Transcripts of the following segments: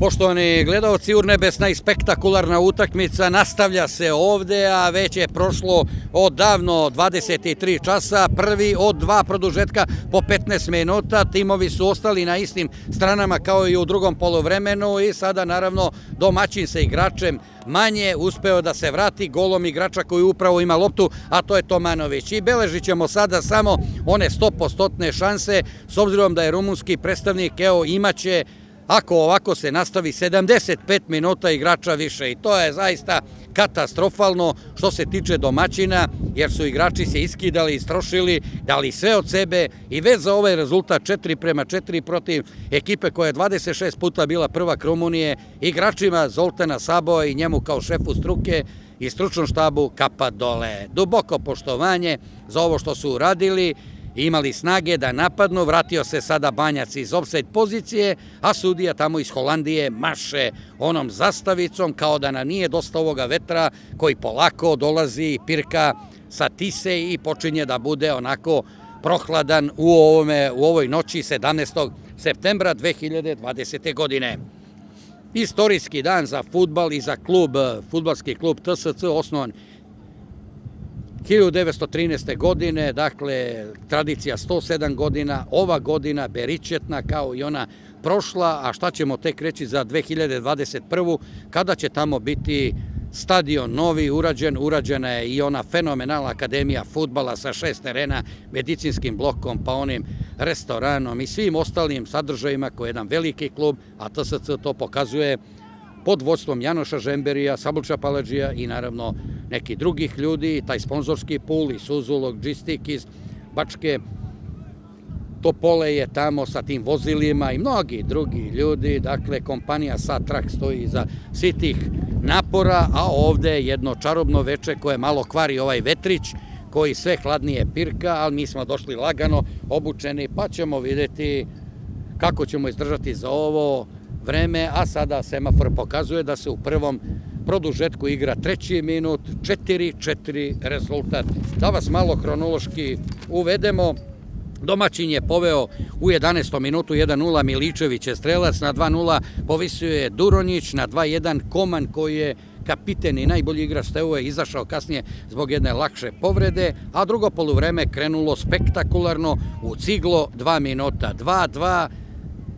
Poštovani gledalci, urnebesna i spektakularna utakmica nastavlja se ovde, a već je prošlo odavno 23 časa, prvi od dva produžetka po 15 minuta. Timovi su ostali na istim stranama kao i u drugom polovremenu i sada naravno domaćin sa igračem manje uspeo da se vrati golom igrača koji upravo ima loptu, a to je Tomanović. I beležit ćemo sada samo one 100% šanse, s obzirom da je rumunski predstavnik, evo, imaće Ako ovako se nastavi 75 minuta igrača više i to je zaista katastrofalno što se tiče domaćina, jer su igrači se iskidali, istrošili, dali sve od sebe i već za ovaj rezultat 4 prema 4 protiv ekipe koja je 26 puta bila prvak Rumunije, igračima Zoltana Saboa i njemu kao šefu struke i stručnom štabu kapa dole. Duboko poštovanje za ovo što su uradili imali snage da napadnu, vratio se sada Banjac iz offside pozicije, a sudija tamo iz Holandije maše onom zastavicom kao da na nije dosta ovoga vetra koji polako dolazi pirka sa Tise i počinje da bude onako prohladan u, ovome, u ovoj noći 17. septembra 2020. godine. Istorijski dan za futbal i za klub, futbalski klub TSC osnovan 1913. godine, dakle, tradicija 107 godina, ova godina beričetna kao i ona prošla, a šta ćemo tek reći za 2021. kada će tamo biti stadion novi, urađen, urađena je i ona fenomenalna akademija futbala sa šest terena, medicinskim blokom, pa onim restoranom i svim ostalim sadržajima koji je jedan veliki klub, a TSC to pokazuje pod vodstvom Janoša Žemberija, Sabulča Palađija i naravno neki drugih ljudi, taj sponzorski pul i Suzu Logistik iz Bačke, Topole je tamo sa tim vozilima i mnogi drugi ljudi, dakle kompanija Satrak stoji iza sitih napora, a ovde jedno čarobno veče koje malo kvari ovaj vetrić, koji sve hladnije pirka, ali mi smo došli lagano, obučeni, pa ćemo videti kako ćemo izdržati za ovo vreme, a sada semafor pokazuje da se u prvom produžetku igra treći minut, 4-4 rezultat. Da vas malo hronološki uvedemo, Domaćin je poveo u 11. minutu 1-0 Miličević je strelac, na 2-0 povisuje Duronjić, na 2-1 Koman koji je kapiten i najbolji igrač Steaua je izašao kasnije zbog jedne lakše povrede, a drugo poluvreme krenulo spektakularno u ciglo 2 minuta. 2-2,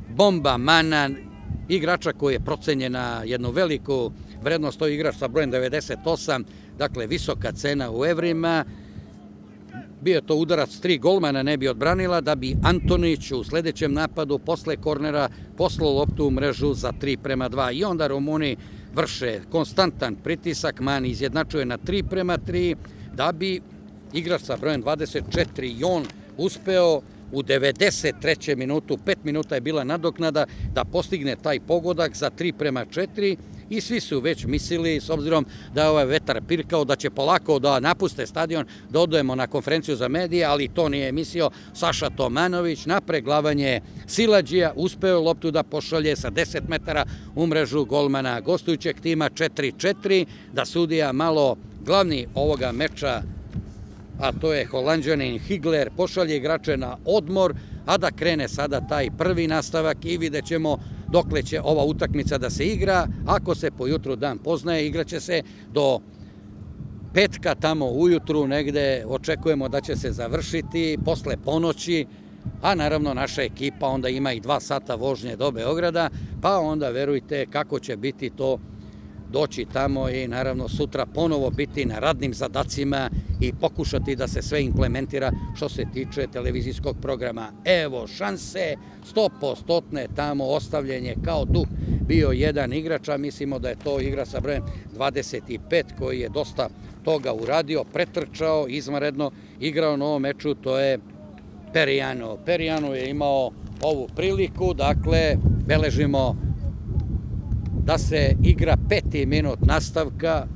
bomba Mana, igrača koji je procenjen na jednu veliku vrednost, to je igrač sa brojem 98, dakle visoka cena u evrima, bio to udarac tri golmana ne bi odbranila da bi Antonić u sledećem napadu posle kornera poslao loptu u mrežu za 3 prema 2 i onda Rumuni vrše konstantan pritisak, Man izjednačuje na 3 prema 3 da bi igrač sa brojem 24 i on uspeo u 93. minutu, 5 minuta je bila nadoknada da postigne taj pogodak za 3 prema 4 i svi su već mislili, s obzirom da je ovaj vetar pirkao, da će polako da napuste stadion, da odujemo na konferenciju za medije, ali to nije mislio Saša Tomanović, na preglavanje Silađija, uspeo loptu da pošalje sa 10 metara u mrežu golmana gostujućeg tima 4-4, da sudija malo glavni ovoga meča a to je holandžanin Higler, pošalje igrače na odmor, a da krene sada taj prvi nastavak i vidjet ćemo dokle će ova utakmica da se igra. Ako se po jutru dan poznaje, igraće se do petka tamo ujutru negde očekujemo da će se završiti posle ponoći, a naravno naša ekipa onda ima i dva sata vožnje do Beograda, pa onda verujte kako će biti to doći tamo i naravno sutra ponovo biti na radnim zadacima i pokušati da se sve implementira što se tiče televizijskog programa. Evo šanse, 100% tamo ostavljenje kao duh bio jedan igrač, a mislimo da je to igra sa brojem 25 koji je dosta toga uradio, pretrčao, izmaredno igrao na ovom meču, to je Perijano. Perijano je imao ovu priliku, dakle, beležimo da se igra peti minut nastavka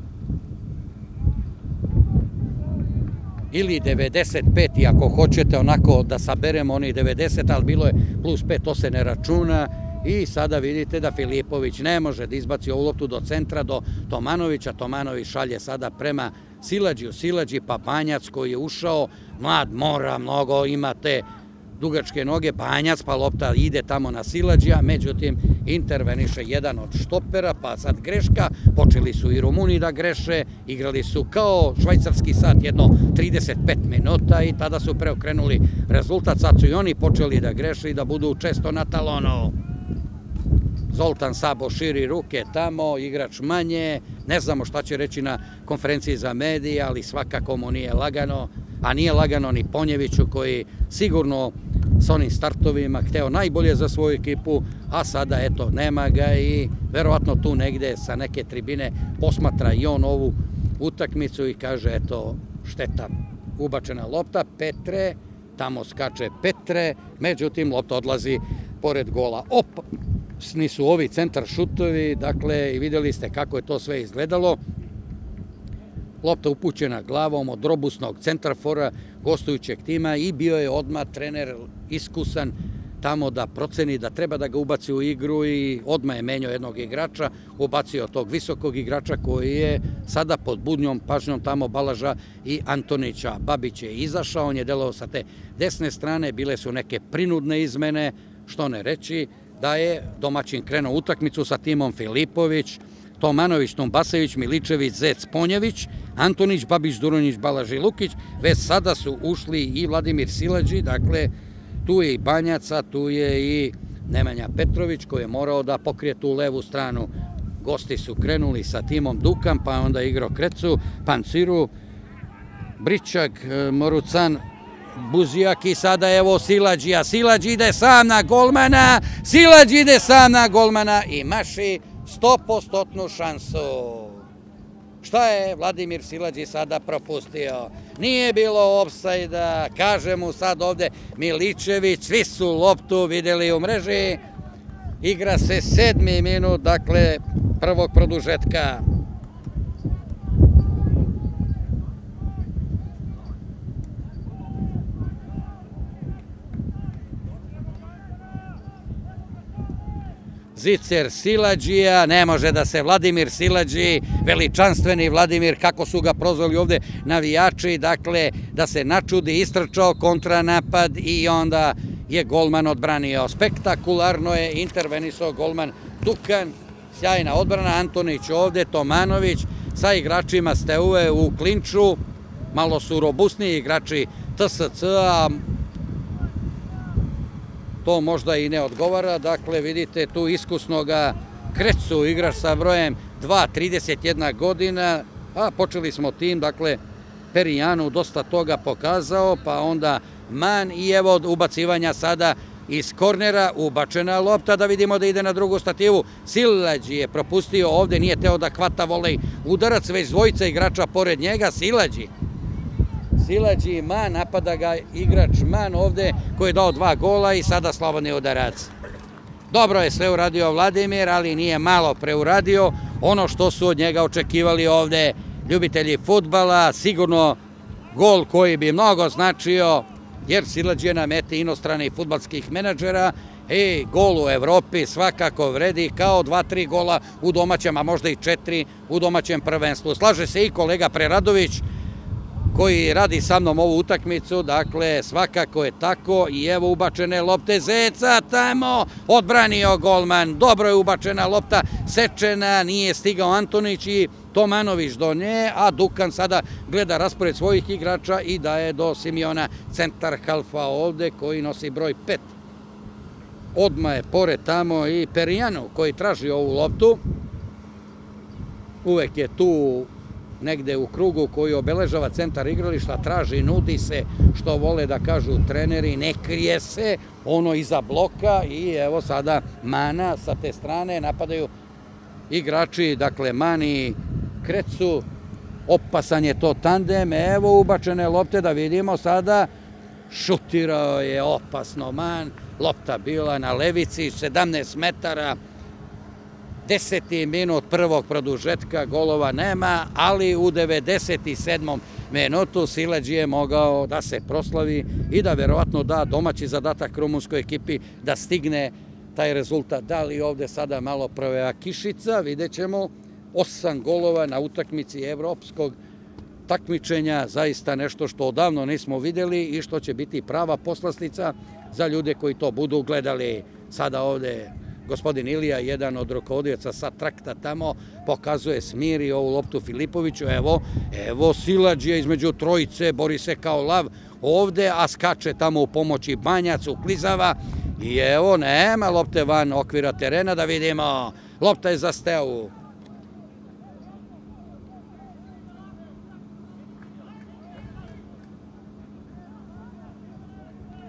ili 95 ako hoćete onako da saberemo oni 90, ali bilo je plus 5, to se ne računa. I sada vidite da Filipović ne može da izbaci ovu loptu do centra, do Tomanovića, Tomanović šalje sada prema Silađi pa Banjac koji je ušao, mlad mora, mnogo imate dugačke noge, Banjac, pa lopta ide tamo na Silađija, međutim, interveniše jedan od štopera, pa sad greška, počeli su i Rumuni da greše, igrali su kao švajcarski sat jedno 35 minuta i tada su preokrenuli rezultat, sad su i oni počeli da greše i da budu često na talonu. Zoltan Sabo širi ruke tamo, igrač manje, ne znamo šta će reći na konferenciji za medije, ali svakako mu nije lagano, a nije lagano ni Ponjeviću koji sigurno s onim startovima hteo najbolje za svoju ekipu, a sada eto nema ga i verovatno tu negde sa neke tribine posmatra i on ovu utakmicu i kaže eto šteta ubačena lopta, Petre, tamo skače Petre, međutim lopta odlazi pored gola. Opa, su ovi centar šutovi, dakle i videli ste kako je to sve izgledalo. Lopta upućena glavom od robusnog centrafora gostujućeg tima i bio je odmah trener iskusan tamo da proceni da treba da ga ubaci u igru i odmah je menjao jednog igrača, ubacio tog visokog igrača koji je sada pod budnjom pažnjom tamo Balaža i Antonića. Babić je izašao, on je delovao sa te desne strane, bile su neke prinudne izmene, što ne reći, da je domaćin krenuo utakmicu sa timom Filipović, Tomanović, Tombasević, Miličević, Zec, Ponjević, Antonić, Babić, Duronić, Balaži, Lukić, već sada su ušli i Vladimir Silađi, dakle, tu je i Banjaca, tu je i Nemanja Petrović koji je morao da pokrije tu levu stranu. Gosti su krenuli sa timom Dukan, pa onda igrao Krecu, Panciru, Bričak, e, Morucan, Buzijak i sada evo Silađija. Silađi ide sam na golmana, Silađi ide sam na golmana i maši 100% šansu. Šta je Vladimir Silađi sada propustio? Nije bilo opsajda, kaže mu sad ovde Miličević, svi su loptu videli u mreži. Igra se sedmi minut, dakle, prvog produžetka. Zicer Silađija, ne može da se Vladimir Silađi, veličanstveni Vladimir, kako su ga prozvali ovde navijači, dakle, da se načudi, istrčao kontranapad i onda je golman odbranio. Spektakularno je intervenisao golman Dukan, sjajna odbrana, Antonić ovde, Tomanović, sa igračima Steue u klinču, malo su robustniji igrači TSC-a, to možda i ne odgovara. Dakle, vidite tu iskusnoga Krecu, igrač sa brojem 2, 31 godina, a počeli smo tim, dakle, Perijanu dosta toga pokazao, pa onda Man i evo ubacivanja sada iz kornera, ubačena lopta, da vidimo da ide na drugu stativu. Silađi je propustio ovde, nije teo da hvata volej udarac, već dvojica igrača pored njega, Silađi Silađi Man, napada ga igrač Man ovde koji je dao dva gola i sada slobodni udarac. Dobro je sve uradio Vladimir, ali nije malo preuradio ono što su od njega očekivali ovde ljubitelji futbala, sigurno gol koji bi mnogo značio, jer Silađi je na meti inostranih futbalskih menadžera i gol u Evropi svakako vredi kao dva, tri gola u domaćem, a možda i četiri u domaćem prvenstvu. Slaže se i kolega Preradović, koji radi sa mnom ovu utakmicu, dakle svakako je tako i evo ubačene lopte Zeca tamo, odbranio golman, dobro je ubačena lopta, sečena, nije stigao Antonić i Tomanović do nje, a Dukan sada gleda raspored svojih igrača i daje do Simiona centar halfa ovde koji nosi broj 5. Odma je pored tamo i Perijanu koji traži ovu loptu. Uvek je tu negde u krugu koji obeležava centar igrališta, traži, nudi se, što vole da kažu treneri, ne krije se, ono iza bloka i evo sada Mana sa te strane napadaju igrači, dakle Mani Krecu, opasan je to tandem, evo ubačene lopte da vidimo sada, šutirao je opasno Man, lopta bila na levici, 17 metara, Deseti minut prvog produžetka golova nema, ali u 97. minutu Sileđi je mogao da se proslavi i da verovatno da domaći zadatak rumunskoj ekipi da stigne taj rezultat. Da li ovde sada malo prve kišica, vidjet ćemo. Osam golova na utakmici evropskog takmičenja, zaista nešto što odavno nismo videli i što će biti prava poslastica za ljude koji to budu gledali sada ovde gospodin Ilija, jedan od rukovodioca sa trakta tamo, pokazuje smiri ovu loptu Filipoviću, evo, evo Silađija između trojice, bori se kao lav. Ovde, a skače tamo u pomoći Banjac, uklizava i evo, nema lopte van okvira terena da vidimo, lopta je za Stevu.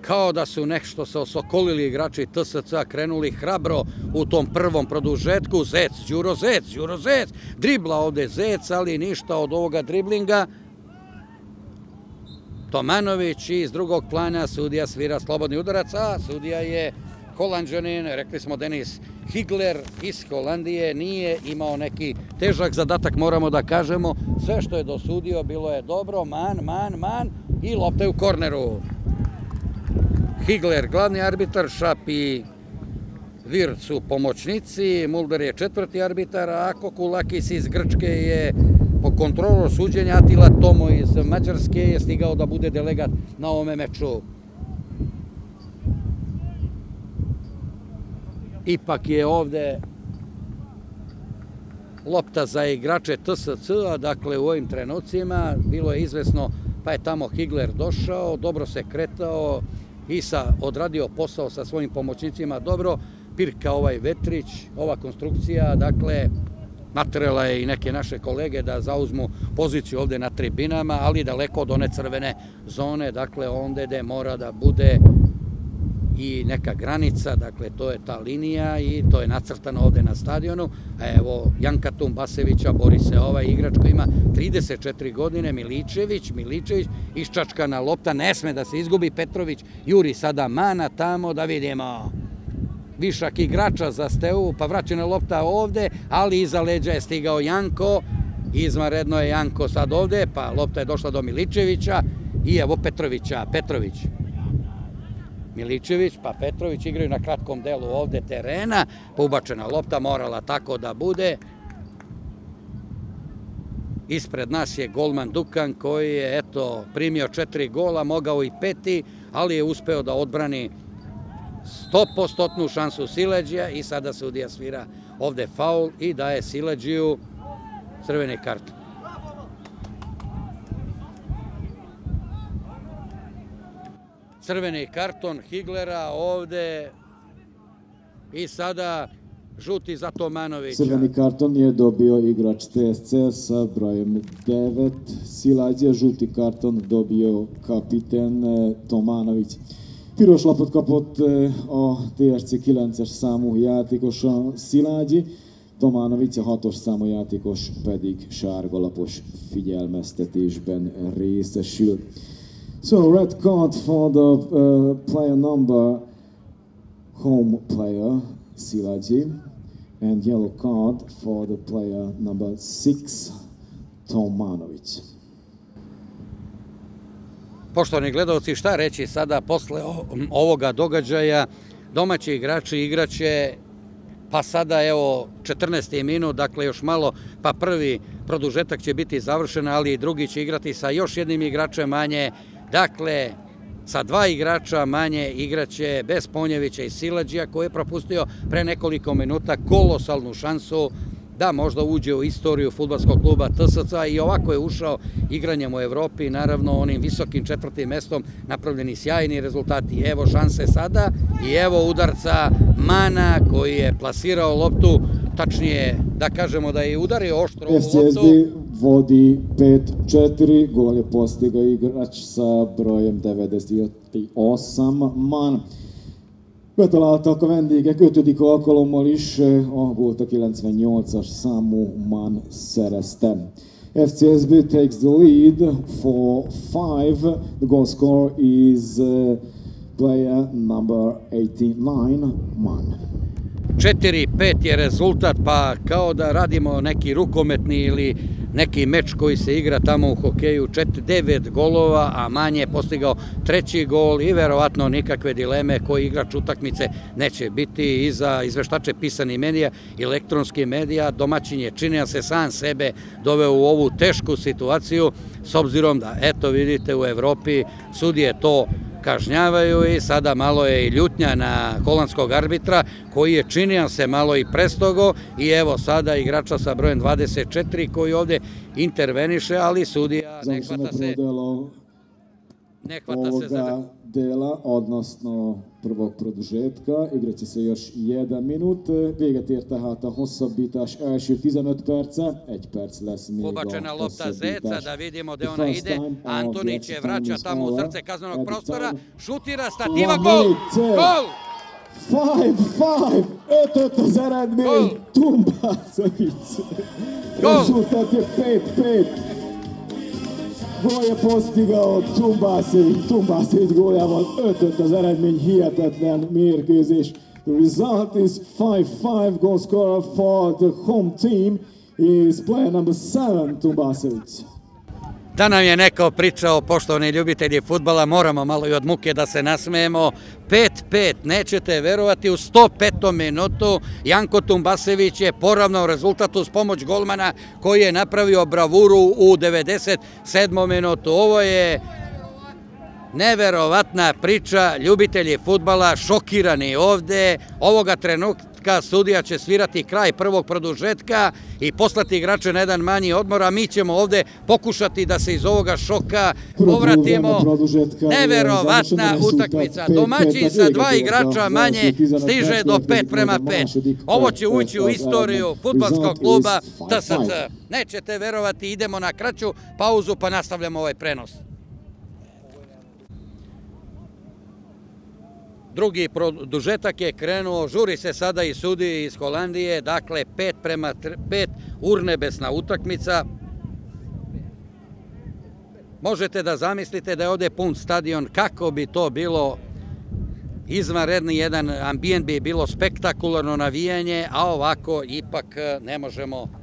Kao da su nešto se osokolili igrači TSC, krenuli hrabro u tom prvom produžetku. Zec, Đuro Zec, Đuro Zec, dribla ovde Zec, ali ništa od ovoga driblinga. Tomanović iz drugog plana, sudija svira slobodni udarac, a sudija je Holandžanin, rekli smo Denis Higler iz Holandije, nije imao neki težak zadatak, moramo da kažemo, sve što je dosudio bilo je dobro, man, man, man i lopta je u korneru. Higler glavni arbitar, Šap i Virt su pomoćnici, Mulder je četvrti arbitar, a Kokulakis iz Grčke je po kontrolu suđenja, Atila Tomo iz Mađarske je stigao da bude delegat na ovome meču. Ipak je ovde lopta za igrače TSC, a dakle u ovim trenucima bilo je izvesno, pa je tamo Higler došao, dobro se kretao, Isa odradio posao sa svojim pomoćnicima. Dobro, Pirka ovaj Vetrić, ova konstrukcija, dakle, natrela je i neke naše kolege da zauzmu poziciju ovde na tribinama, ali daleko od one crvene zone, dakle, onde gde mora da bude i neka granica, dakle to je ta linija i to je nacrtano ovde na stadionu. Evo Janka Tumbasevića bori se ovaj igrač koji ima 34 godine, Miličević, Miličević, iščačkana lopta, ne sme da se izgubi, Petrović juri sada mana tamo da vidimo višak igrača za Stevu, pa vraćena lopta ovde, ali iza leđa je stigao Janko, izvanredno je Janko sad ovde, pa lopta je došla do Miličevića i evo Petrovića, Petrović. Miličević pa Petrović igraju na kratkom delu ovde terena, pobačena lopta morala tako da bude. Ispred nas je golman Dukan koji je eto primio četiri gola, mogao i peti, ali je uspeo da odbrani 100% šansu Sileđija i sada sudija svira ovde faul i daje Sileđiju crveni karton. Crveni karton Higlera ovde i sada žuti za Tomanovića. Crveni karton je dobio igrač TSC sa brojem 9. Silađe, žuti karton dobio kapiten eh, Tomanović. Piros lapot kapott a TSC 9-es számú játékos a Szilágyi, Tomanovic a hatos számú játékos pedig sárgalapos figyelmeztetésben részesül. So red card for the uh, player number home player Silaji and yellow card for the player number six Tomanović. Poštovani gledalci, šta reći sada posle ovoga događaja? Domaći igrači igraće pa sada evo 14. minut, dakle još malo, pa prvi produžetak će biti završen, ali i drugi će igrati sa još jednim igračem manje, Dakle, sa dva igrača manje igraće bez Ponjevića i Silađija koji je propustio pre nekoliko minuta kolosalnu šansu da možda uđe u istoriju futbalskog kluba TSC i ovako je ušao igranjem u Evropi, naravno onim visokim četvrtim mestom napravljeni sjajni rezultati. Evo šanse sada i evo udarca Mana koji je plasirao loptu, tačnije da kažemo da je udario oštro u loptu vodi 5-4, gol je postigao igrač sa brojem 98 man. Betaláltak a vendégek, ötödik alkalommal is a gólt a 98-as számú man szerezte. FCSB takes the lead for five. The goal score is uh, player number 89, Man. 4-5 je rezultat, pa kao da radimo neki rukometni ili neki meč koji se igra tamo u hokeju, 9 golova, a manje je postigao treći gol i verovatno nikakve dileme koji igrač utakmice neće biti i za izveštače pisani medija elektronski medija. Domaćin je činio se sam sebe doveo u ovu tešku situaciju s obzirom da, eto vidite, u Evropi sudije to kažnjavaju i sada malo je i ljutnja na holandskog arbitra koji je činio se malo i prestogo i evo sada igrača sa brojem 24 koji ovde interveniše, ali sudija ne hvata se ne hvata se za dela, odnosno prvog produžetka. Igraće se još jedan minut. Véget ér tehát a hosszabbítás első 15 perce. Egy perc lesz még Ubačena lopta Zeca, da vidimo gde ona ide. Antonić je vraća tamo u srce kaznenog prostora. Šutira stativa, gol! Gol! 5-5, ötöt az eredmény, Tumbá Szavic. Rezultat je 5-5. Gólja postigao Tumbászévics, Tumbászévics góljával 5 az eredmény, hihetetlen mérkőzés. The result is 5-5 goal scorer for the home team is player number 7 Tumbászévics. Da nam je neko pričao, poštovani ljubitelji futbala, moramo malo i od muke da se nasmejemo. 5-5, nećete verovati, u 105. minutu Janko Tumbasević je poravnao rezultat uz pomoć golmana koji je napravio bravuru u 97. minutu. Ovo je neverovatna priča, ljubitelji futbala šokirani ovde, ovoga trenutka trenutka sudija će svirati kraj prvog produžetka i poslati igrače na jedan manji odmor, a mi ćemo ovde pokušati da se iz ovoga šoka povratimo. Neverovatna utakmica. Domaćin sa dva igrača manje stiže do 5 prema 5. Ovo će ući u istoriju futbalskog kluba TSC. Nećete verovati, idemo na kraću pauzu pa nastavljamo ovaj prenos. Drugi produžetak je krenuo, žuri se sada i sudi iz Holandije, dakle 5 prema 5, urnebesna utakmica. Možete da zamislite da je ovde pun stadion, kako bi to bilo izvanredni jedan ambijent bi bilo spektakularno navijanje, a ovako ipak ne možemo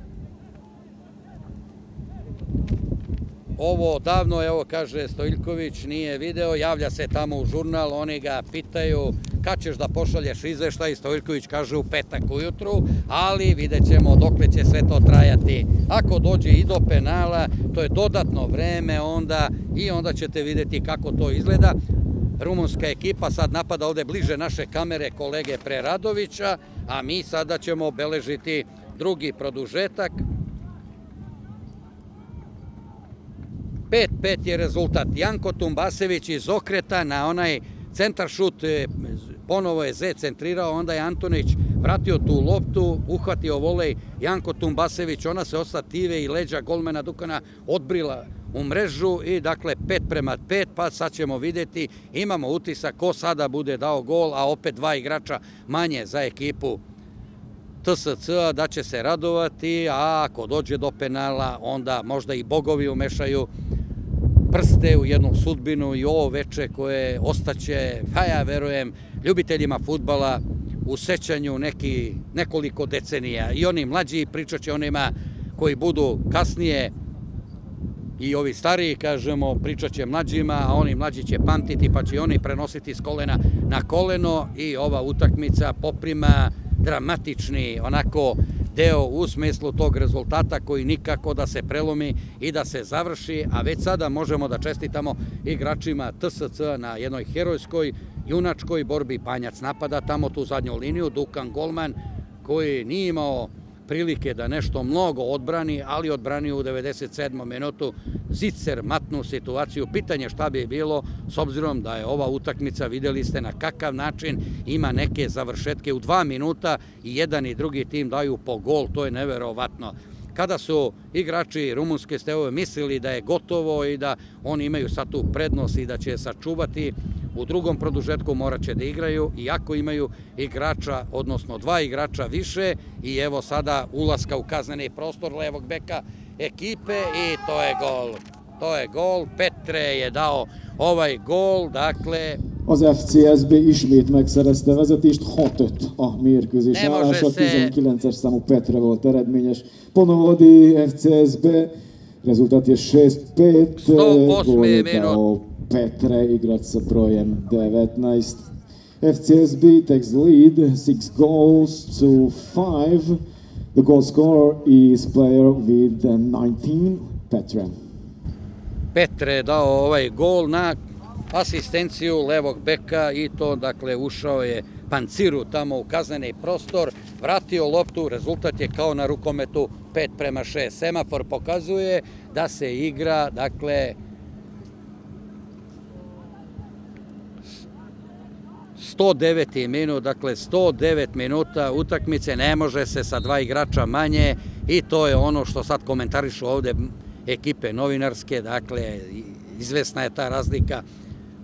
Ovo davno, evo kaže Stojiljković, nije video, javlja se tamo u žurnal, oni ga pitaju kad ćeš da pošalješ izveštaj, Stojiljković kaže u petak ujutru, ali vidjet ćemo dokle će sve to trajati. Ako dođe i do penala, to je dodatno vreme onda i onda ćete videti kako to izgleda. Rumunska ekipa sad napada ovde bliže naše kamere kolege Preradovića, a mi sada ćemo obeležiti drugi produžetak. 5-5 je rezultat. Janko Tumbasević iz okreta na onaj centar šut, e, ponovo je Z centrirao, onda je Antonić vratio tu loptu, uhvatio volej Janko Tumbasević, ona se ostative i leđa golmena Dukana odbrila u mrežu i dakle 5 prema 5, pa sad ćemo videti, imamo utisak ko sada bude dao gol, a opet dva igrača manje za ekipu TSC da će se radovati, a ako dođe do penala, onda možda i bogovi umešaju prste u jednu sudbinu i ovo veče koje ostaće, pa ja verujem, ljubiteljima futbala u sećanju neki, nekoliko decenija. I oni mlađi pričat će onima koji budu kasnije i ovi stariji, kažemo, pričat će mlađima, a oni mlađi će pamtiti, pa će oni prenositi s kolena na koleno i ova utakmica poprima dramatični, onako deo u smislu tog rezultata koji nikako da se prelomi i da se završi, a već sada možemo da čestitamo igračima TSC na jednoj herojskoj, junačkoj borbi. Panjac napada tamo tu zadnju liniju, Dukan Golman koji nije imao prilike da nešto mnogo odbrani, ali odbranio u 97. minutu Zicer matnu situaciju. Pitanje šta bi bilo, s obzirom da je ova utakmica, videli ste na kakav način, ima neke završetke u dva minuta i jedan i drugi tim daju po gol, to je neverovatno kada su igrači rumunske stevove mislili da je gotovo i da oni imaju sad tu prednost i da će sačuvati u drugom produžetku morat će da igraju, iako imaju igrača, odnosno dva igrača više. I evo sada ulaska u kazneni prostor levog beka ekipe i to je gol. To je gol, Petre je dao ovaj gol, dakle. Az FCSB ismét megszerezte vezetést, 6-5 a mérkőzés állása, most össze- 19-es számú Petre volt eredményes. Ponovodi FCSB, rezultat je 6-5, 108 gol je minut. Petre, igrač sa brojem 19. FCSB takes lead, 6 goals to 5. The goal scorer is player with 19, Petre. Petre je dao ovaj gol na asistenciju levog beka i to, dakle, ušao je Panciru tamo u kazneni prostor, vratio loptu, rezultat je kao na rukometu 5 prema 6. Semafor pokazuje da se igra, dakle, 109. minut, dakle 109 minuta utakmice, ne može se sa dva igrača manje i to je ono što sad komentarišu ovde ekipe novinarske, dakle izvesna je ta razlika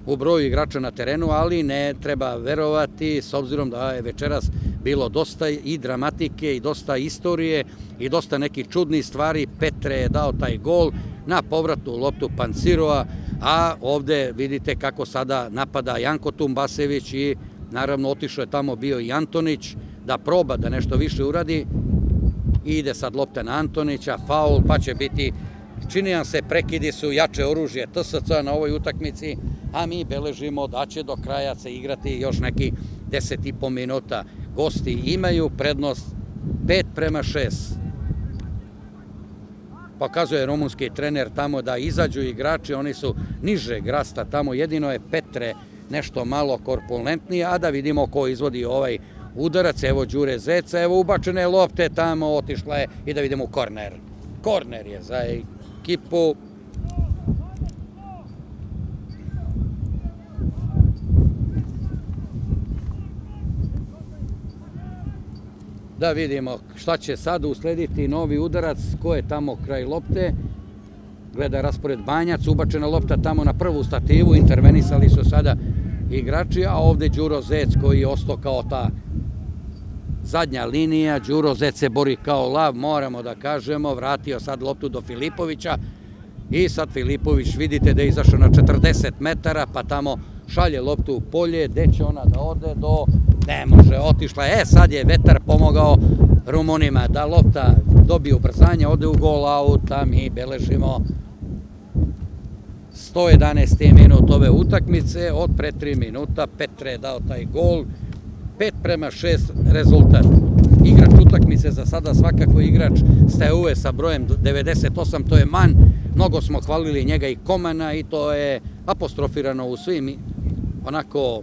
u broju igrača na terenu, ali ne treba verovati s obzirom da je večeras bilo dosta i dramatike i dosta istorije i dosta nekih čudnih stvari. Petre je dao taj gol na povratnu loptu Pancirova, a ovde vidite kako sada napada Janko Tumbasević i naravno otišao je tamo bio i Antonić da proba da nešto više uradi. Ide sad lopta na Antonića, faul, pa će biti Čini nam se prekidi su jače oružje TSC na ovoj utakmici, a mi beležimo da će do kraja se igrati još neki 10 i po minuta. Gosti imaju prednost 5 prema 6. Pokazuje rumunski trener tamo da izađu igrači, oni su niže grasta tamo, jedino je Petre nešto malo korpulentniji, a da vidimo ko izvodi ovaj udarac, evo Đure Zeca, evo ubačene lopte tamo, otišla je i da vidimo korner. Korner je za ekipu da vidimo šta će sad uslediti novi udarac, ko je tamo kraj lopte, gleda raspored Banjac, ubačena lopta tamo na prvu stativu, intervenisali su sada igrači, a ovde Đuro Zec koji je ostao kao ta zadnja linija, Đuro Zec se bori kao lav, moramo da kažemo, vratio sad loptu do Filipovića. I sad Filipović vidite da je izašao na 40 metara, pa tamo šalje loptu u polje, gde će ona da ode? Do... Ne može, otišla. E, sad je vetar pomogao Rumunima da lopta dobije ubrzanje, ode u gol auta, mi beležimo 111. minut ove utakmice, od pre 3 minuta Petre je dao taj gol, 5 prema 6 rezultat. Igrač utakmice za sada svakako igrač Steaue sa brojem 98, to je Man, mnogo smo hvalili njega i Komana i to je apostrofirano u svim onako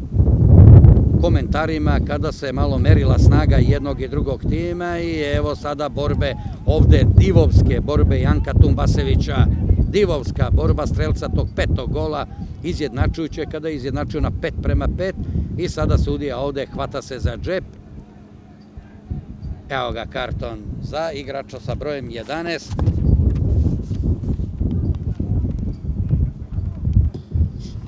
komentarima kada se malo merila snaga jednog i drugog tima i evo sada borbe ovde divovske borbe Janka Tumbasevića. Divovska borba strelca tog petog gola izjednačujuće kada je izjednačio na 5 prema 5 i sada sudija ovde hvata se za džep. Evo ga karton za igrača sa brojem 11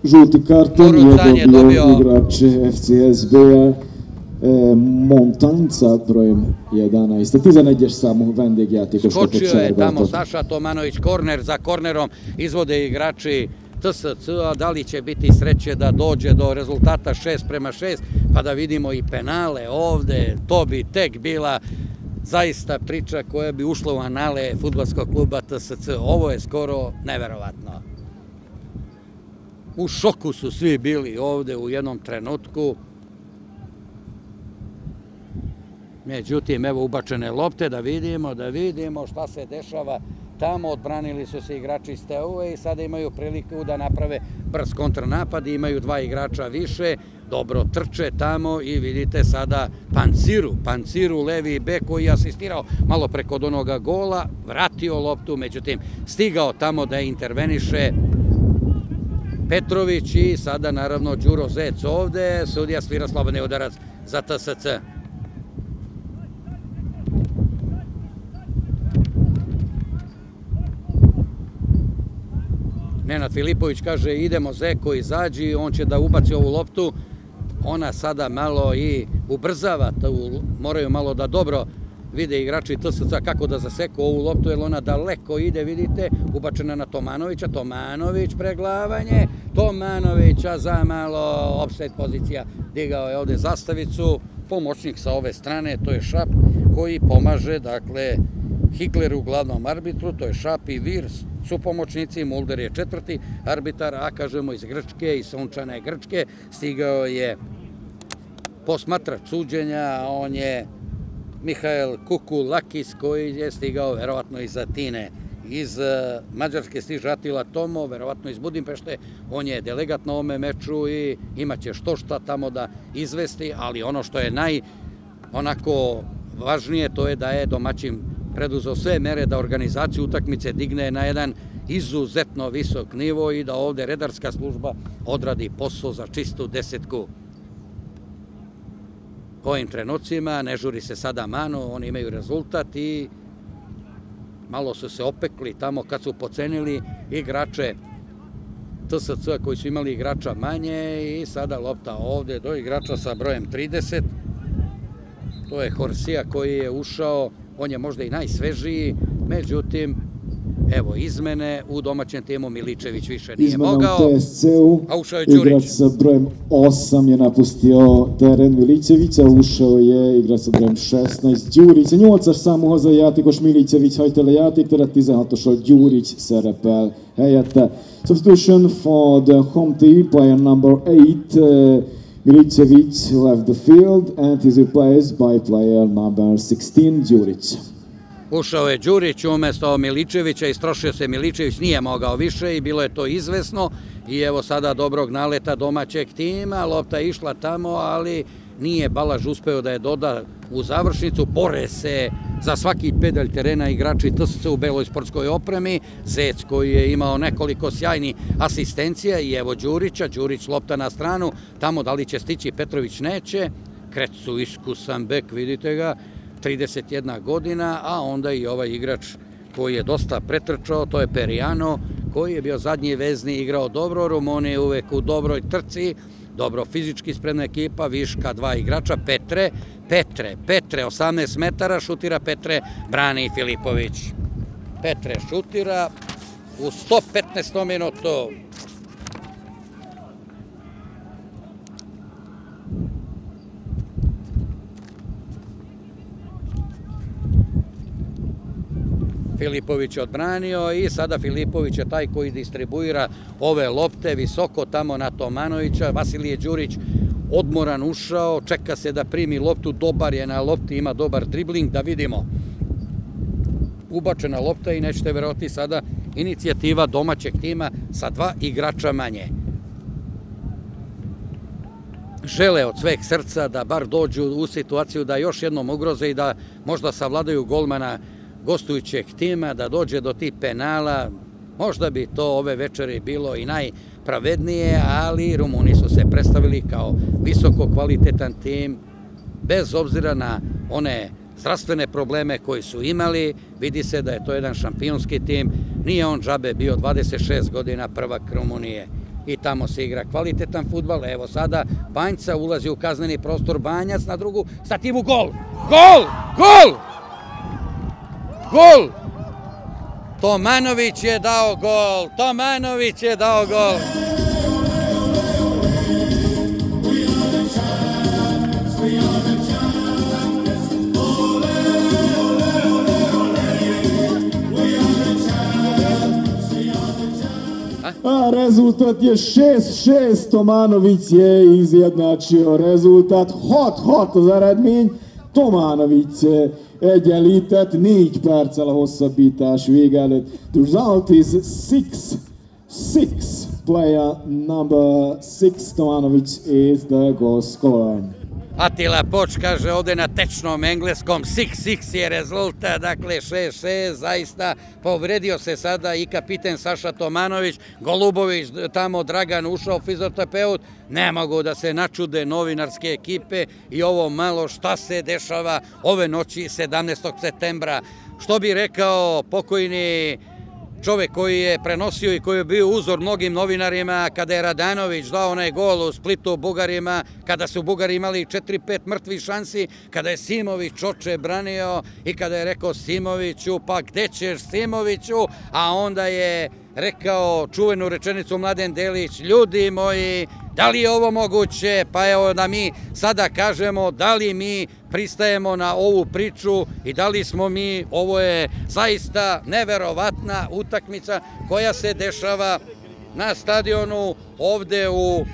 Žuti karton je dobio dobio- igrač FCSB-a e, Montanca brojem 11. 11 számú vendégjátékos kapott Skočio je tamo. Saša Tomanović, korner za kornerom, izvode igrači TSC, a da li će biti sreće da dođe do rezultata 6 prema 6, pa da vidimo i penale ovde, to bi tek bila zaista priča koja bi ušla u anale futbolskog kluba TSC. Ovo je skoro neverovatno. U šoku su svi bili ovde u jednom trenutku. Međutim, evo ubačene lopte, da vidimo, da vidimo šta se dešava tamo. Odbranili su se igrači Steaue i sada imaju priliku da naprave brz kontranapad. Imaju dva igrača više, dobro trče tamo i vidite sada Panciru, Panciru, levi bek koji je asistirao malo preko od onoga gola, vratio loptu, međutim stigao tamo da interveniše Petrović i sada naravno Đuro Zec. Ovde, sudija svira slobodni udarac za TSC. Nenad Filipović kaže idemo Zeko izađi, on će da ubaci ovu loptu, ona sada malo i ubrzava, moraju malo da dobro vide igrači TSC kako da zaseku ovu loptu, jer ona daleko ide, vidite, ubačena na Tomanovića, Tomanović preglavanje, Tomanovića za malo offset pozicija, digao je ovde zastavicu, pomoćnik sa ove strane, to je Šap, koji pomaže, dakle, Hikleru, glavnom arbitru, to je Šap i Vir, su pomoćnici, Mulder je četvrti arbitar, a kažemo iz Grčke, iz Sunčane Grčke, stigao je posmatrač suđenja, on je Mihael Kukulakis koji je stigao verovatno iz Atine. Iz e, Mađarske stiže Atila Tomo, verovatno iz Budimpešte, on je delegat na ome meču i imaće što šta tamo da izvesti, ali ono što je naj onako važnije to je da je domaćin preduzeo sve mere da organizaciju utakmice digne na jedan izuzetno visok nivo i da ovde redarska služba odradi posao za čistu desetku ovim trenucima, ne žuri se sada manu, oni imaju rezultat i malo su se opekli tamo kad su pocenili igrače TSC koji su imali igrača manje i sada lopta ovde do igrača sa brojem 30. To je Horsija koji je ušao, on je možda i najsvežiji, međutim Evo, izmene u domaćem timu Miličević više nije Izmena mogao. u TSC-u, a ušao je Đurić. igrač sa brojem 8 je napustio teren Miličevića, ušao je igrač sa brojem 16 Gyuric. A 8-as számú hazai játékos Milicevic hagyta le játékteret, 16-osal Gyuric szerepel helyette. Substitution for the home team, player number 8, uh, Milicevic left the field and is replaced by player number 16 Gyuric. Ušao je Đurić umesto Miličevića, istrošio se Miličević, nije mogao više i bilo je to izvesno. I evo sada dobrog naleta domaćeg tima, lopta je išla tamo, ali nije Balaž uspeo da je doda u završnicu, bore se za svaki pedalj terena igrači TSC u beloj sportskoj opremi, Zec koji je imao nekoliko sjajni asistencija i evo Đurića, Đurić lopta na stranu, tamo da li će stići Petrović? Neće, Krecu iskusan bek, vidite ga, 31 godina, a onda i ovaj igrač koji je dosta pretrčao, to je Perijano, koji je bio zadnji vezni, igrao dobro, Rumoni je uvek u dobroj trci, dobro fizički spremna ekipa, viška dva igrača, Petre, Petre, Petre, 18 metara, šutira Petre, brani Filipović. Petre šutira u 115. minutu. Filipović je odbranio i sada Filipović je taj koji distribuira ove lopte visoko tamo na Tomanovića. Vasilije Đurić odmoran ušao, čeka se da primi loptu, dobar je na lopti, ima dobar dribling, da vidimo. Ubačena lopta i nećete verovati sada inicijativa domaćeg tima sa dva igrača manje. Žele od sveg srca da bar dođu u situaciju da još jednom ugroze i da možda savladaju golmana gostujućeg tima da dođe do tih penala. Možda bi to ove večeri bilo i najpravednije, ali Rumuni su se predstavili kao visoko kvalitetan tim, bez obzira na one zdravstvene probleme koji su imali, vidi se da je to jedan šampionski tim, nije on džabe bio 26 godina prvak Rumunije i tamo se igra kvalitetan futbal, evo sada Banjca ulazi u kazneni prostor, Banjac na drugu stativu, gol! Gol! Gol! Gol! Tomanović je dao gol, Tomanović je dao gol. A rezultat je 6-6, Tomanovic je izjednačio rezultat. Hot, hot az eredmény, Tomanovic egyenlített négy perccel a hosszabbítás vége előtt. The result is 6-6. Player number 6, Tomanovic is the goal scorer. Atila Poč kaže ovde na tečnom engleskom 6-6 je rezultat, dakle 6-6, zaista povredio se sada i kapiten Saša Tomanović, Golubović, tamo Dragan ušao fizioterapeut, ne mogu da se načude novinarske ekipe i ovo malo šta se dešava ove noći 17. septembra. Što bi rekao pokojni čovek koji je prenosio i koji je bio uzor mnogim novinarima kada je Radanović dao onaj gol u Splitu Bugarima, kada su Bugari imali 4-5 mrtvih šansi, kada je Simović oče branio i kada je rekao Simoviću, pa gde ćeš Simoviću, a onda je rekao čuvenu rečenicu Mladen Delić, ljudi moji, da li je ovo moguće? Pa evo da mi sada kažemo da li mi pristajemo na ovu priču i da li smo mi, ovo je zaista neverovatna utakmica koja se dešava na stadionu ovde u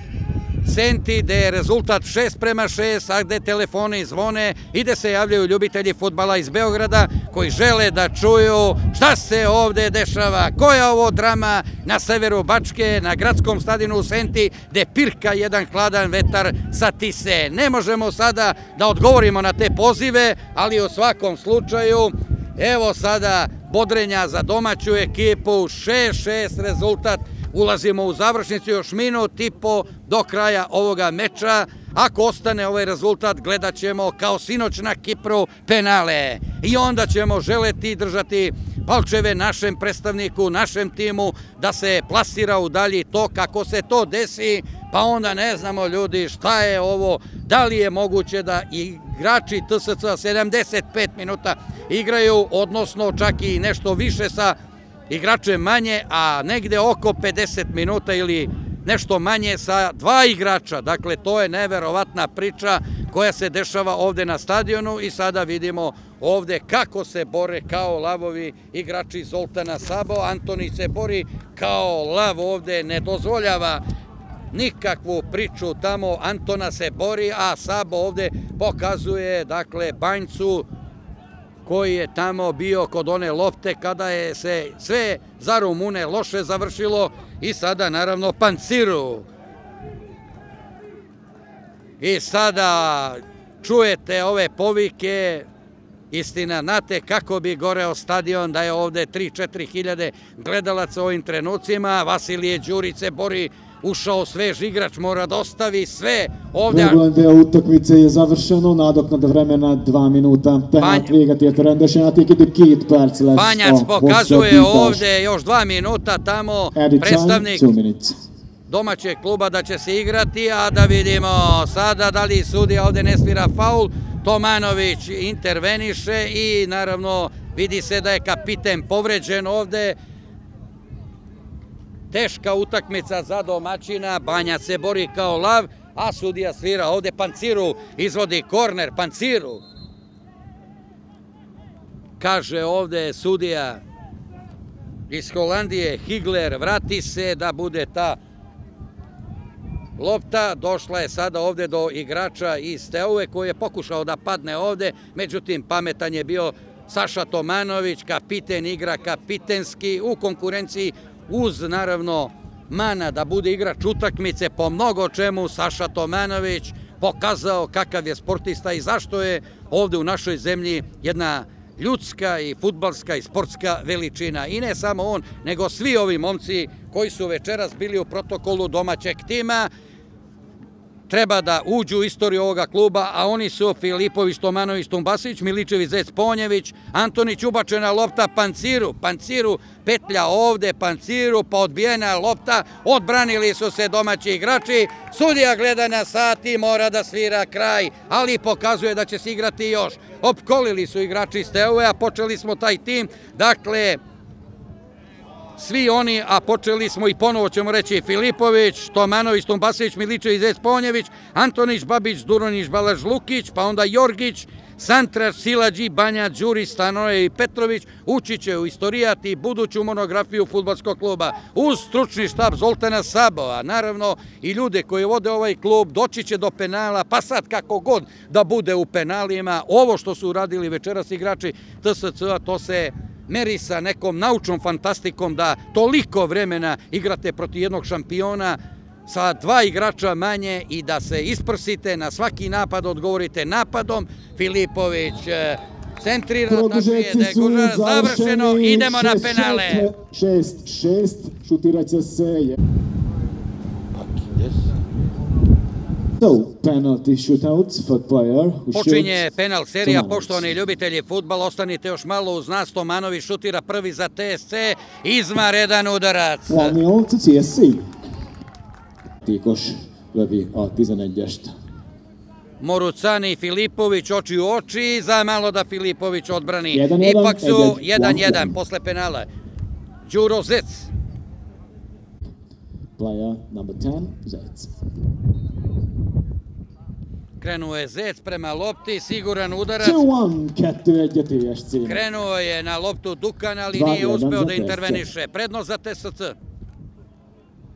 Senti, gde je rezultat 6 prema 6, a gde telefoni zvone i gde se javljaju ljubitelji futbala iz Beograda koji žele da čuju šta se ovde dešava, koja ovo drama na severu Bačke, na gradskom stadionu u Senti, gde pirka jedan hladan vetar sa Tise. Ne možemo sada da odgovorimo na te pozive, ali u svakom slučaju Evo sada bodrenja za domaću ekipu, 6-6 rezultat, ulazimo u završnicu još minut i po do kraja ovoga meča. Ako ostane ovaj rezultat, gledat ćemo kao sinoć na Kipru penale. I onda ćemo želeti držati palčeve našem predstavniku, našem timu, da se plasira u dalji to kako se to desi, pa onda ne znamo ljudi šta je ovo, da li je moguće da igrači TSC 75 minuta igraju, odnosno čak i nešto više sa igračem manje, a negde oko 50 minuta ili nešto manje sa dva igrača. Dakle, to je neverovatna priča koja se dešava ovde na stadionu i sada vidimo ovde kako se bore kao lavovi igrači Zoltana Sabo. Antoni se bori kao lav ovde, ne dozvoljava nikakvu priču tamo. Antona se bori, a Sabo ovde pokazuje, dakle, banjcu koji je tamo bio kod one lopte kada je se sve za Rumune loše završilo i sada naravno Panciru. I sada čujete ove povike, istina, znate kako bi goreo stadion da je ovde 3-4 hiljade gledalaca u ovim trenucima, Vasilije Đurice bori ušao svež igrač, mora da ostavi sve ovde. Regulan deo utakmice je završeno, nadoknada vremena 2 minuta. Penalt vigat je rendesen játék idő két perc lesz. Banjac pokazuje ovde još 2 minuta tamo predstavnik domaćeg kluba da će se igrati, a da vidimo sada da li sudija ovde ne svira faul. Tomanović interveniše i naravno vidi se da je kapiten povređen ovde Teška utakmica za domaćina, Banja se bori kao lav, a sudija svira ovde Panciru, izvodi korner Panciru. Kaže ovde sudija iz Holandije, Higler, vrati se da bude ta lopta. Došla je sada ovde do igrača iz Steove koji je pokušao da padne ovde, međutim pametan je bio Saša Tomanović, kapiten igra kapitenski u konkurenciji uz naravno Mana da bude igrač utakmice po mnogo čemu Saša Tomanović pokazao kakav je sportista i zašto je ovde u našoj zemlji jedna ljudska i futbalska i sportska veličina. I ne samo on, nego svi ovi momci koji su večeras bili u protokolu domaćeg tima treba da uđu u istoriju ovoga kluba, a oni su Filipović, Tomanović, Tumbasić, Miličević, Zec, Ponjević, Antonić ubačena lopta Panciru, Panciru petlja ovde, Panciru, pa odbijena lopta, odbranili su se domaći igrači, sudija gleda na sat i mora da svira kraj, ali pokazuje da će se igrati još. Opkolili su igrači Steove, a počeli smo taj tim, dakle, svi oni, a počeli smo i ponovo ćemo reći Filipović, Tomanović, Tumbasić, Miličević, Zec Ponjević, Antonić, Babić, Duronić, Balaž Lukić, pa onda Jorgić, Santraš, Silađi, Banja, Đuri, Stanoje i Petrović ući će u istorijati buduću monografiju futbolskog kluba. Uz stručni štab Zoltana Sabova, naravno i ljude koji vode ovaj klub, doći će do penala, pa sad kako god da bude u penalima, ovo što su uradili večeras igrači TSC-a, to se meri sa nekom naučnom fantastikom da toliko vremena igrate protiv jednog šampiona sa dva igrača manje i da se isprsite na svaki napad, odgovorite napadom. Filipović e, centrira, tačnije da je završeno, idemo na penale. 6-6, šutirat će se. So, penalty shootouts for player who Počinje penal serija, poštovani ljubitelji futbala, ostanite još malo uz nas, Tomanović šutira prvi za TSC, izvanredan udarac. 1-0 to TSC. Tikos lövi a 11-est. Morucani i Filipović oči u oči, za malo da Filipović odbrani. Jedan, jedan, Ipak su jedan, 1-1 jedan. posle penala. Đuro Zec, Player number 10, Zec. Krenuo je Zec prema lopti, siguran udarac. 2-1, 2-1 TSC. Krenuo je na loptu Dukan, ali nije uspeo da interveniše. Prednost za TSC.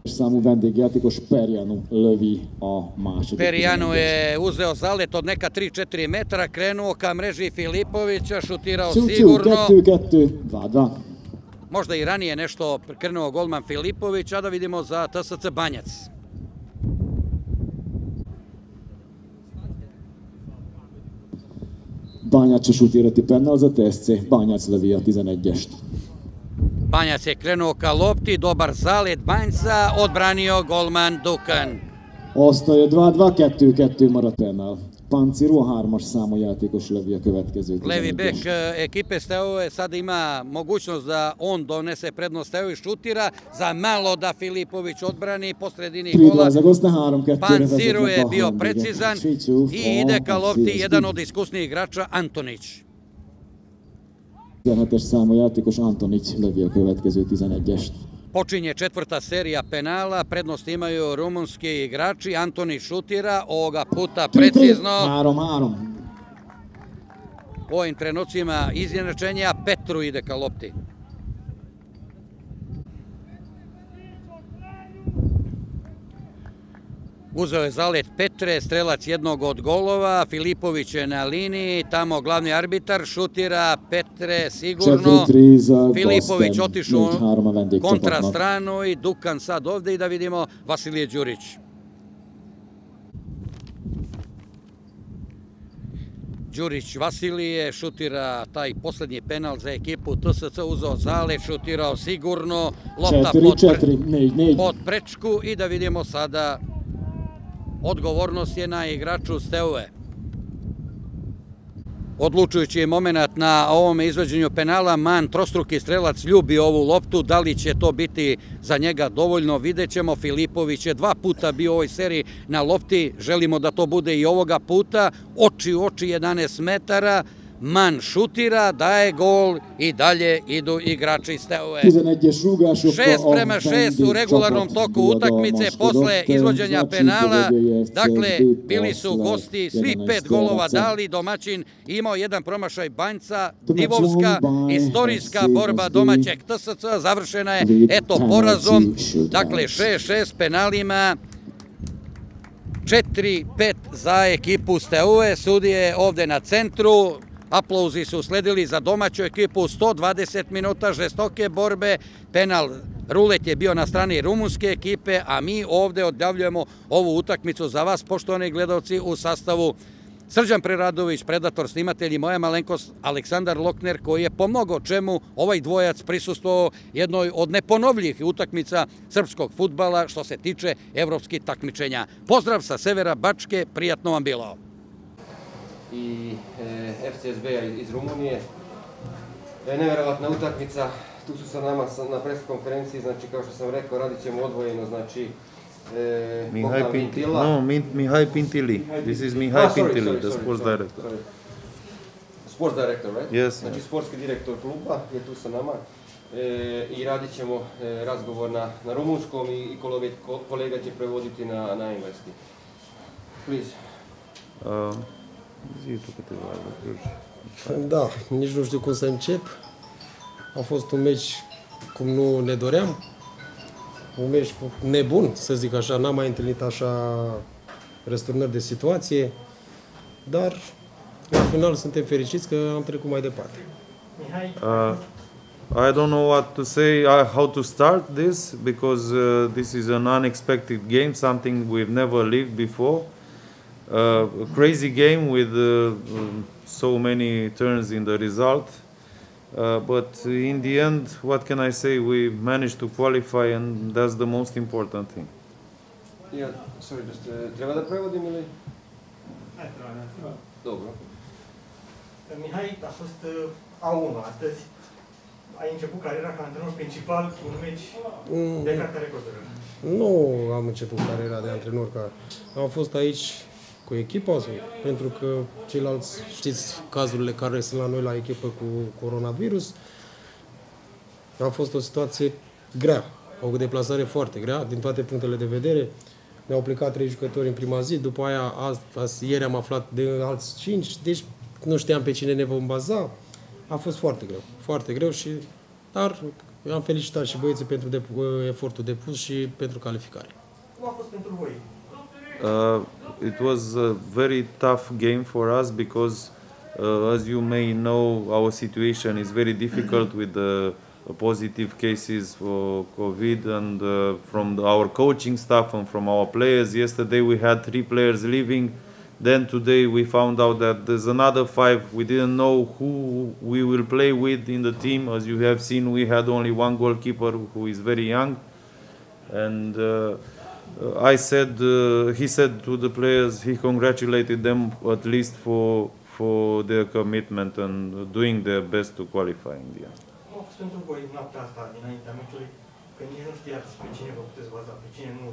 Számú vendégjátékos Perjanu lövi a második. Perijanu 11-est. je uzeo zalet od neka 3-4 metara, krenuo ka mreži Filipovića, šutirao sigurno. 2-2, 2-2. Možda i ranije nešto krenuo golman Filipović, a da vidimo za TSC Banjac. Bányát će šutirati penal za TSC. Banjac lövi a 11-est. Banjac je krenuo ka lopti, dobar zalet Banjca, odbranio golman Dukan. Osztálya 2-2, 2-2 maradt penal. Panciro a hármas számú játékos lövi a következő Levi bek 11-est. ekipe Steaue sada ima mogućnost da on donese prednost Steaue i šutira, za malo da Filipović odbrani po sredini gola. 3-2 za goste, 3-2 Panciru je bio precizan i ide ka lopti jedan od iskusnijih igrača Antonić. 17-es számú játékos Antonic lövi a következő 11-est. Počinje četvrta serija penala, prednost imaju rumunski igrači, Antoni šutira, ovoga puta 3-3, precizno, 3-3. u ovim trenucima izjednačenja, Petru ide ka lopti. Uzeo je zalet Petre, strelac jednog od golova, Filipović je na liniji, tamo glavni arbitar šutira Petre sigurno. 4-3 za Filipović otišao 4-3 a vendég kontra stranu i Dukan sad ovde i da vidimo Vasilije Đurić. Đurić Vasilije šutira taj poslednji penal za ekipu TSC, uzeo zale, šutirao sigurno, lopta pod, pre- 4-4, 4-4. pod prečku i da vidimo sada odgovornost je na igraču Steue. Odlučujući je moment na ovom izveđenju penala, Man, trostruki strelac, ljubi ovu loptu, da li će to biti za njega dovoljno, vidjet ćemo. Filipović je dva puta bio u ovoj seriji na lopti, želimo da to bude i ovoga puta, oči u oči 11 metara, Man šutira, daje gol i dalje idu igrači Steue. 11-es rúgásokkal Šest a prema šest u vendég regularnom toku utakmice posle izvođenja Znači, penala. je FC Dakle, bili su gosti, svih 11 pet golova dali, domaćin imao jedan promašaj Banjca, divovska, istorijska borba domaćeg TSC završena je, eto, porazom, dakle, 6-6 penalima, 4-5 za ekipu Steaue, sudije ovde na centru, aplauzi su sledili za domaću ekipu, 120 minuta žestoke borbe, penal Rulet je bio na strani rumunske ekipe, a mi ovde odjavljujemo ovu utakmicu za vas, poštovani gledalci, u sastavu Srđan Preradović, predator, snimatelj i moja malenkost Aleksandar Lokner, koji je po mnogo čemu ovaj dvojac prisustvovao jednoj od neponovljivih utakmica srpskog futbala što se tiče evropskih takmičenja. Pozdrav sa severa Bačke, prijatno vam bilo. I e, FCSB-a iz Rumunije. E, neverovatna utakmica, tu su sa nama na pres konferenciji, znači kao što sam rekao, radit ćemo odvojeno, znači e, Mihai Bogdan Pinti, Vintila. no, Min, Mihai Pintili. This is Mihai Ah, Pintili, sorry, the sorry, sports sorry, director. sorry. Sports director, right? Yes, Znači sportski direktor kluba je tu sa nama e, i radit ćemo e, razgovor na, na rumunskom i, i kolega, kolega će prevoditi na, na engleski. Please. Uh, zi tu câteva lucruri. Da, nici nu știu cum să încep. A fost un meci cum nu ne doream. Un meci cu- nebun, să zic așa. N-am mai întâlnit așa răsturnări de situație. Dar, la final, suntem fericiți că am trecut mai departe. Uh, I don't know what to say, uh, how to start this, because uh, this is an unexpected game, something we've never lived before. Uh, a crazy game with uh, um, so many turns in the result. Uh, but in the end, what can I say? We managed to qualify, and that's the most important thing. Ja, sorry, just, uh, treba da prevodim ili? Hai, treba, ne treba. Dobro. Mihai a fost uh, A1 astăzi. Ai început cariera ca antrenor principal cu un meci Mm, de cartea recordurilor. Nu am început cariera de antrenor, ca am fost aici cu echipa, pentru că ceilalți știți cazurile care sunt la noi la echipă cu coronavirus. A fost o situație grea, o deplasare foarte grea, din toate punctele de vedere. Ne-au plecat trei jucători în prima zi, după aia azi, azi, ieri am aflat de alți cinci, deci nu știam pe cine ne vom baza. A fost foarte greu, foarte greu și dar am felicitat și băieții pentru de, efortul depus și pentru calificare. Cum a fost pentru voi? Uh, it was a very tough game for us because, uh, as you may know, our situation is very difficult with the positive cases for COVID and uh, from the, our coaching staff and from our players. Yesterday we had three players leaving. Then today we found out that there's another five. We didn't know who we will play with in the team. As you have seen, we had only one goalkeeper who is very young, and. Uh, uh, I said, uh, he said to the players, he congratulated them at least for for their commitment and doing their best to qualify in the end. Cum a fost pentru voi noaptea asta dinaintea meciului? Că nici nu știați pe cine vă puteți baza, pe cine nu.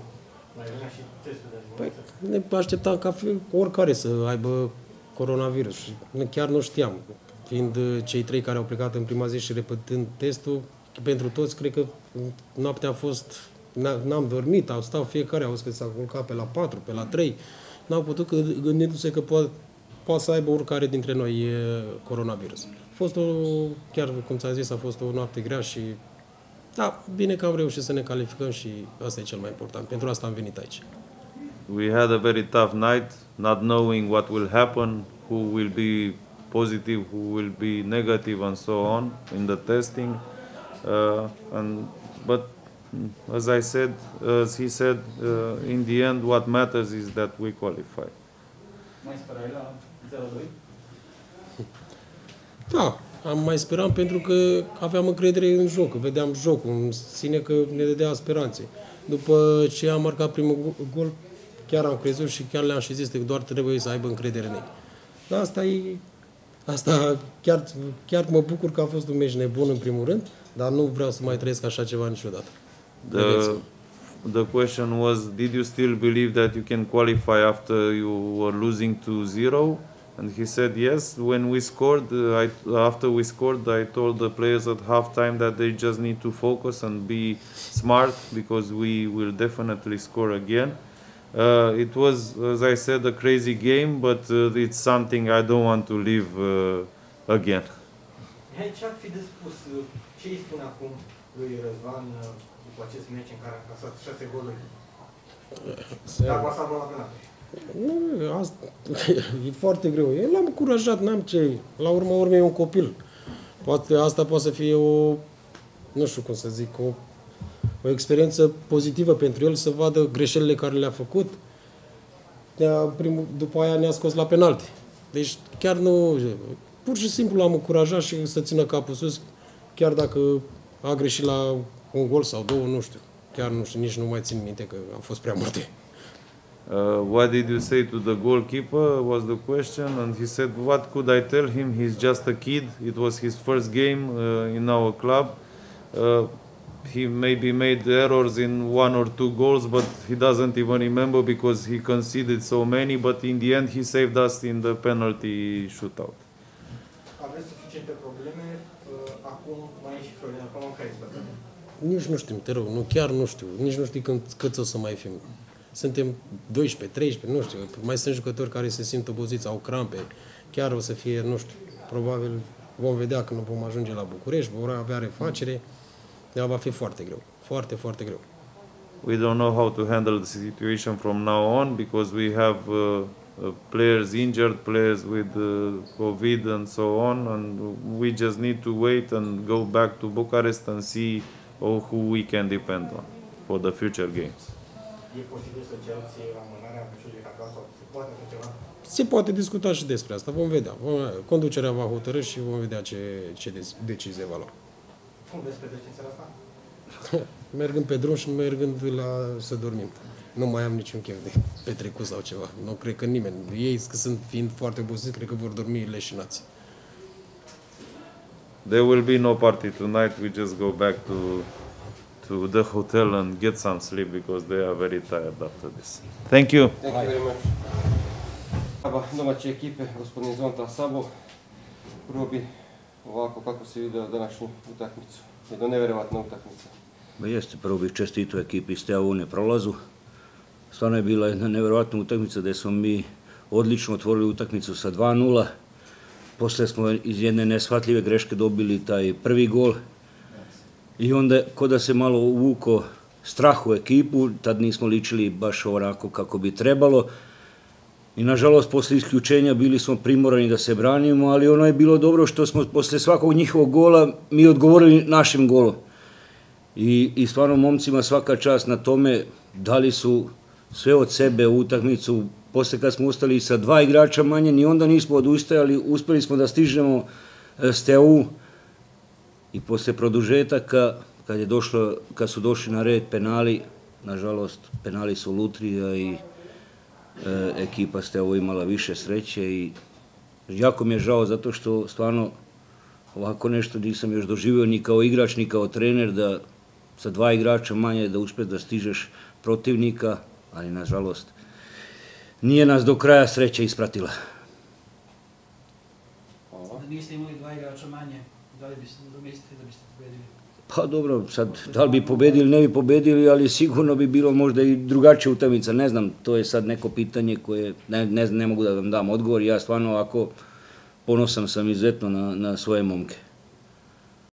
Mai venea și testul de Păi, azi. ne așteptam ca fi- oricare să aibă coronavirus și chiar nu știam. Fiind uh, cei trei care au plecat în prima zi și repetând testul, pentru toți, cred că noaptea a fost... n- N-am dormit, au stat fiecare, au că s-a culcat pe la 4, pe la 3. N-au putut că, gândindu-se că poate, poate să aibă oricare dintre noi e, coronavirus. A fost o, chiar cum ți-am zis, a fost o noapte grea și da, bine că am reușit să ne calificăm și asta e cel mai important. Pentru asta am venit aici. We had a very tough night, not knowing what will happen, who will be positive, who will be negative, and so on in the testing. Uh, and but mm, as I said, as he said, uh, in the end, what matters is that we qualify. Mai sperai la 0-2? Da, am mai speram pentru că aveam încredere în joc, vedeam jocul în sine că ne dădea speranțe. După ce am marcat primul go- gol, chiar am crezut și chiar le-am și zis că doar trebuie să aibă încredere în ei. Dar asta e... Asta chiar, chiar mă bucur că a fost un meci nebun în primul rând, dar nu vreau să mai trăiesc așa ceva niciodată. The, the question was, did you still believe that you can qualify after you were losing to zero? And he said yes. When we scored, uh, I, after we scored, I told the players at halftime that they just need to focus and be smart because we will definitely score again. Uh, it was, as I said, a crazy game, but uh, it's something I don't want to live uh, again. Mihai, ce ar fi de spus? Ce îi spune acum lui Răzvan uh, după acest meci în care a casat 6 goluri? Dar a pasat la penalti. Nu, asta, e foarte greu. Eu l-am încurajat, n-am ce. La urma urmei e un copil. Poate, asta poate să fie o, nu știu cum să zic, o, o experiență pozitivă pentru el să vadă greșelile care le-a făcut. Ne-a, primul, după aia ne-a scos la penalti. Deci chiar nu... Pur și simplu l-am încurajat și să țină capul sus, chiar dacă a greșit la un gol sau două, nu știu. Chiar nu știu, nici nu mai țin minte că au fost prea multe. Uh, what did you say to the goalkeeper was the question and he said what could i tell him he's just a kid it was his first game uh, in our club uh, he maybe made errors in one or two goals but he doesn't even remember because he conceded so many but in the end he saved us in the penalty shootout Aveți suficiente probleme. Uh, Acum mai e și Florin, acum care este situația? Nici nu știm, te rog, nu, chiar nu știu. Nici nu știu când, cât o să mai fim. Suntem 12, 13, nu știu. Mai sunt jucători care se simt obosiți, au crampe. Chiar o să fie, nu știu, probabil vom vedea când vom ajunge la București, vor avea refacere. Dar va fi foarte greu. Foarte, foarte greu. we don't know how to handle the situation from now on because we have uh, uh, players injured, players with uh, COVID and so on, and we just need to wait and go back to Bucharest and see oh, who we can depend on for the future games. E posibil să cereți amânarea meciului ca sau se poate așa ceva? Se poate discuta și despre asta. Vom vedea. Vom, conducerea va hotărâ și vom vedea ce, ce dez- decizie va lua. Cum veți petrece în seara asta? Mergând pe drum și mergând la să dormim. Nu mai am niciun chef de petrecut sau ceva. Nu cred că nimeni. Ei, că sunt fiind foarte obosiți, cred că vor dormi leșinați. There will be no party tonight. We just go back to to the hotel and get some sleep because they are very tired after this. Thank you. Thank you very much. Aba, domaće ekipe, gospodin Zonta Sabo, prvo bi ovako kako se vidio današnju utakmicu. Jedna nevjerovatna utakmica. Ma jeste, prvo bih čestito ekipi iz Teavune prolazu. Stvarno je bila jedna nevjerojatna utakmica gde smo mi odlično otvorili utakmicu sa 2-0. Posle smo iz jedne neshvatljive greške dobili taj prvi gol. I onda, ko da se malo uvuko strah u ekipu, tad nismo ličili baš onako kako bi trebalo. I nažalost, posle isključenja bili smo primorani da se branimo, ali ono je bilo dobro što smo posle svakog njihovog gola mi odgovorili našim golom. I, I stvarno momcima svaka čast na tome, dali su sve od sebe u utakmicu. Posle kad smo ustali sa dva igrača manje, ni onda nismo odustajali, uspeli smo da stižemo e, Steu i posle produžetaka, kad, je došlo, kad su došli na red penali, nažalost, penali su lutrija i e, ekipa Steo imala više sreće i jako mi je žao zato što stvarno ovako nešto nisam još doživio ni kao igrač, ni kao trener, da sa dva igrača manje da uspeš da stižeš protivnika, ali nažalost nije nas do kraja sreća ispratila. Da niste imali dva igrača manje, da li biste, da mislite da biste pobedili? Pa dobro, sad, da li bi pobedili, ne bi pobedili, ali sigurno bi bilo možda i drugačija utakmica, ne znam, to je sad neko pitanje koje, ne, ne, ne mogu da vam dam odgovor, ja stvarno ovako ponosan sam izuzetno na, na svoje momke.